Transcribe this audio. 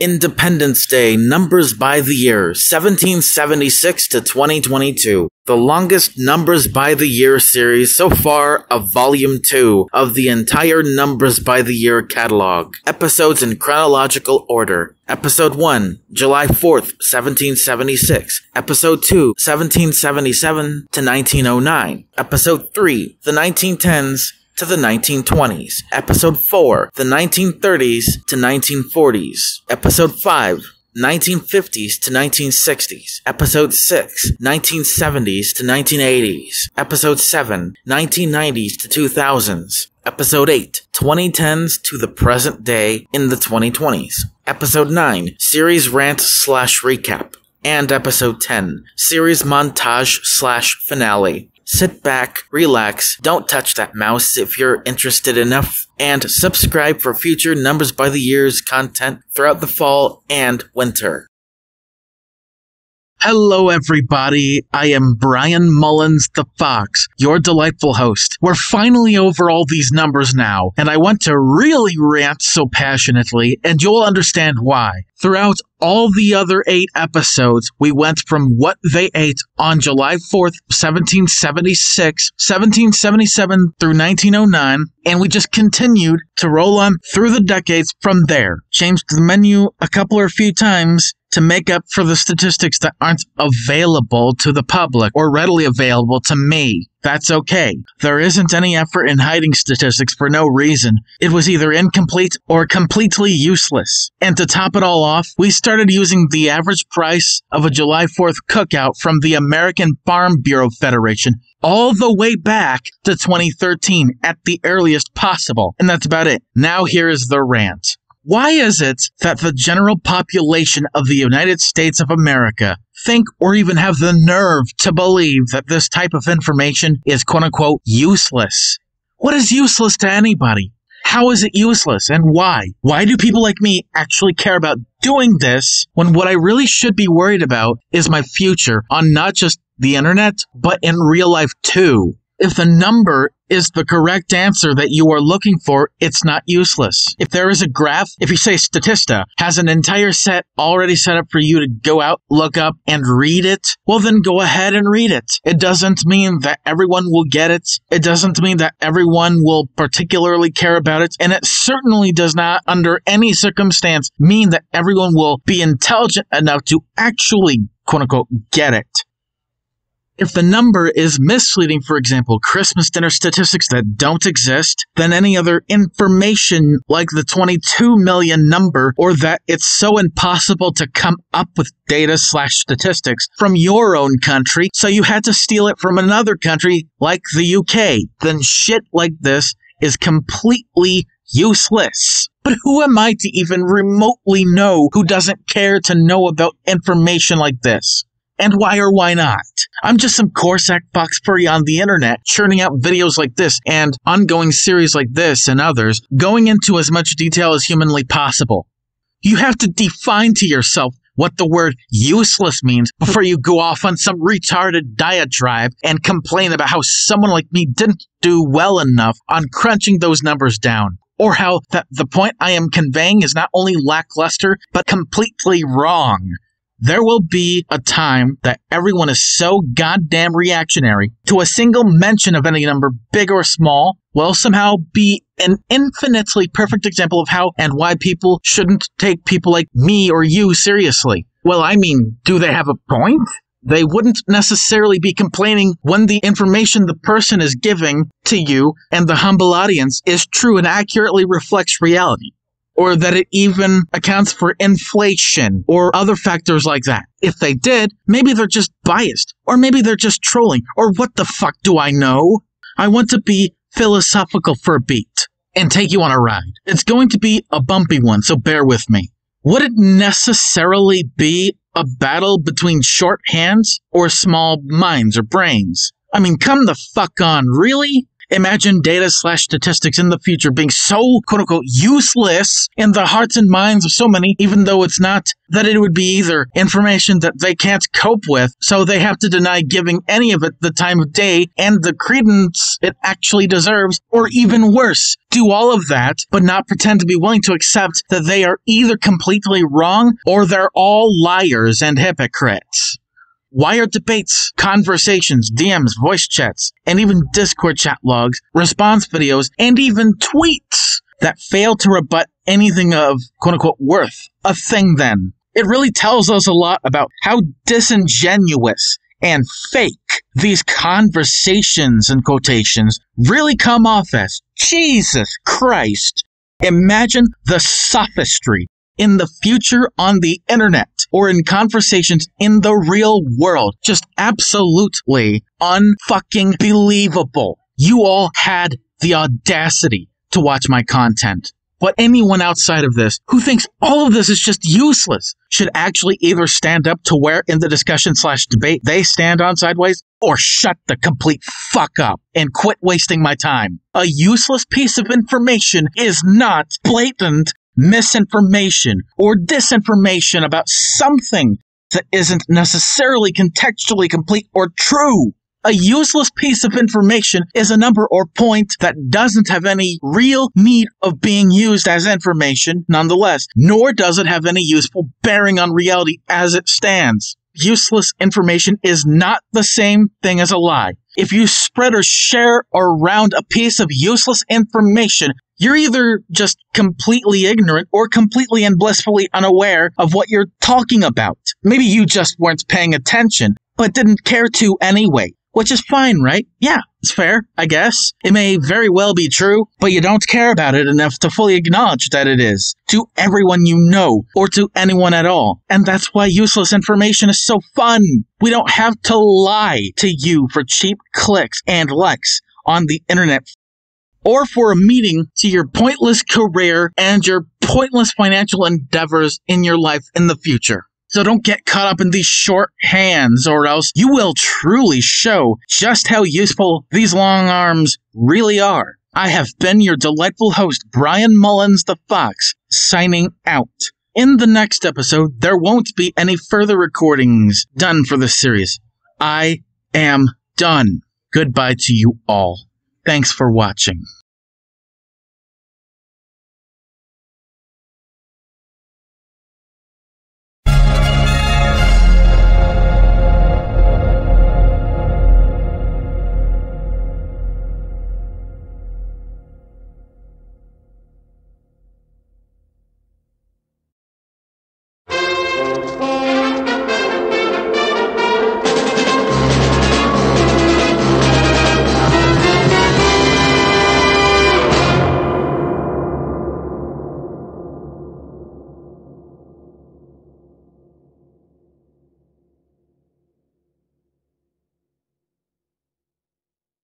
Independence Day Numbers by the Year 1776 to 2022. The longest Numbers by the Year series so far of Volume 2 of the entire Numbers by the Year catalog. Episodes in chronological order. Episode 1, July 4th, 1776. Episode 2, 1777 to 1909. Episode 3, the 1910s to the 1920s. Episode 4, the 1930s to 1940s. Episode 5, 1950s to 1960s. Episode 6, 1970s to 1980s. Episode 7, 1990s to 2000s. Episode 8, 2010s to the present day in the 2020s. Episode 9, series rant slash recap. And episode 10, series montage slash finale. Sit back, relax, don't touch that mouse if you're interested enough, and subscribe for future Numbers by the Years content throughout the fall and winter. Hello, everybody. I am Bryan Mullins the Fox, your delightful host. We're finally over all these numbers now, and I want to really rant so passionately, and you'll understand why. Throughout all the other eight episodes, we went from what they ate on July 4th, 1776, 1777 through 1909, and we just continued to roll on through the decades from there. Changed the menu a couple or a few times to make up for the statistics that aren't available to the public or readily available to me. That's okay. There isn't any effort in hiding statistics for no reason. It was either incomplete or completely useless. And to top it all off, we started using the average price of a July 4th cookout from the American Farm Bureau Federation all the way back to 2013 at the earliest possible. And that's about it. Now here is the rant. Why is it that the general population of the United States of America think or even have the nerve to believe that this type of information is quote unquote useless? What is useless to anybody? How is it useless and why? Why do people like me actually care about doing this when what I really should be worried about is my future on not just the internet, but in real life too? If the number is the correct answer that you are looking for, it's not useless. If there is a graph, if you say Statista has an entire set already set up for you to go out, look up, and read it, well, then go ahead and read it. It doesn't mean that everyone will get it. It doesn't mean that everyone will particularly care about it. And it certainly does not, under any circumstance, mean that everyone will be intelligent enough to actually, quote unquote, get it. If the number is misleading, for example, Christmas dinner statistics that don't exist, then any other information like the 22 million number or that it's so impossible to come up with data slash statistics from your own country, so you had to steal it from another country like the UK, then shit like this is completely useless. But who am I to even remotely know who doesn't care to know about information like this? And why or why not? I'm just some Corsac Fox furry on the internet, churning out videos like this and ongoing series like this and others, going into as much detail as humanly possible. You have to define to yourself what the word useless means before you go off on some retarded diatribe and complain about how someone like me didn't do well enough on crunching those numbers down. Or how that the point I am conveying is not only lackluster, but completely wrong. There will be a time that everyone is so goddamn reactionary to a single mention of any number, big or small, will somehow be an infinitely perfect example of how and why people shouldn't take people like me or you seriously. Well, I mean, do they have a point? They wouldn't necessarily be complaining when the information the person is giving to you and the humble audience is true and accurately reflects reality or that it even accounts for inflation or other factors like that. If they did, maybe they're just biased, or maybe they're just trolling, or what the fuck do I know? I want to be philosophical for a beat and take you on a ride. It's going to be a bumpy one, so bear with me. Would it necessarily be a battle between short hands or small minds or brains? I mean, come the fuck on, really? Imagine data slash statistics in the future being so quote unquote useless in the hearts and minds of so many, even though it's not, that it would be either information that they can't cope with, so they have to deny giving any of it the time of day and the credence it actually deserves, or even worse, do all of that, but not pretend to be willing to accept that they are either completely wrong or they're all liars and hypocrites. Wired debates, conversations, DMs, voice chats, and even Discord chat logs, response videos, and even tweets that fail to rebut anything of quote unquote worth. A thing then. It really tells us a lot about how disingenuous and fake these conversations and quotations really come off as. Jesus Christ. Imagine the sophistry in the future on the internet or in conversations in the real world. Just absolutely unfucking believable. You all had the audacity to watch my content. But anyone outside of this who thinks all of this is just useless should actually either stand up to where in the discussion slash debate they stand on sideways or shut the complete fuck up and quit wasting my time. A useless piece of information is not blatant misinformation or disinformation about something that isn't necessarily contextually complete or true. A useless piece of information is a number or point that doesn't have any real need of being used as information nonetheless, nor does it have any useful bearing on reality as it stands. Useless information is not the same thing as a lie. If you spread or share around a piece of useless information, you're either just completely ignorant or completely and blissfully unaware of what you're talking about. Maybe you just weren't paying attention, but didn't care to anyway. Which is fine, right? Yeah, it's fair, I guess. It may very well be true, but you don't care about it enough to fully acknowledge that it is. To everyone you know, or to anyone at all. And that's why useless information is so fun. We don't have to lie to you for cheap clicks and likes on the internet or for a meeting to your pointless career and your pointless financial endeavors in your life in the future. So don't get caught up in these short hands, or else you will truly show just how useful these long arms really are. I have been your delightful host, Bryan Mullins the Fox, signing out. In the next episode, there won't be any further recordings done for this series. I am done. Goodbye to you all. Thanks for watching.